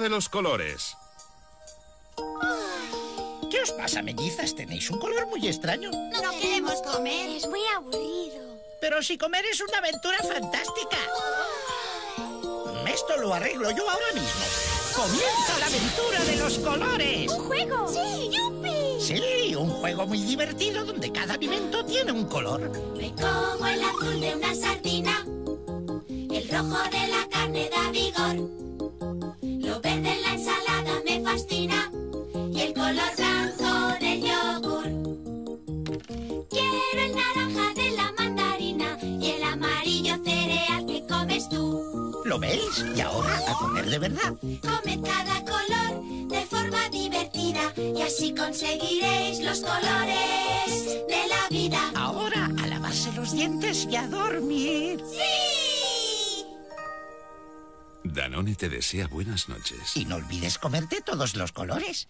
de los colores. ¿Qué os pasa, mellizas? Tenéis un color muy extraño. No, queremos comer. Es muy aburrido. Pero si comer es una aventura fantástica. Esto lo arreglo yo ahora mismo. ¡Comienza la aventura de los colores! ¡Un juego! ¡Sí, yupi! Sí, un juego muy divertido donde cada alimento tiene un color. Me como el azul de una sardina. El rojo de la Color blanco del yogur. Quiero el naranja de la mandarina. Y el amarillo cereal que comes tú. ¿Lo veis? Y ahora a comer de verdad. Comed cada color de forma divertida. Y así conseguiréis los colores de la vida. Ahora a lavarse los dientes y a dormir. ¡Sí! Danone te desea buenas noches. Y no olvides comerte todos los colores.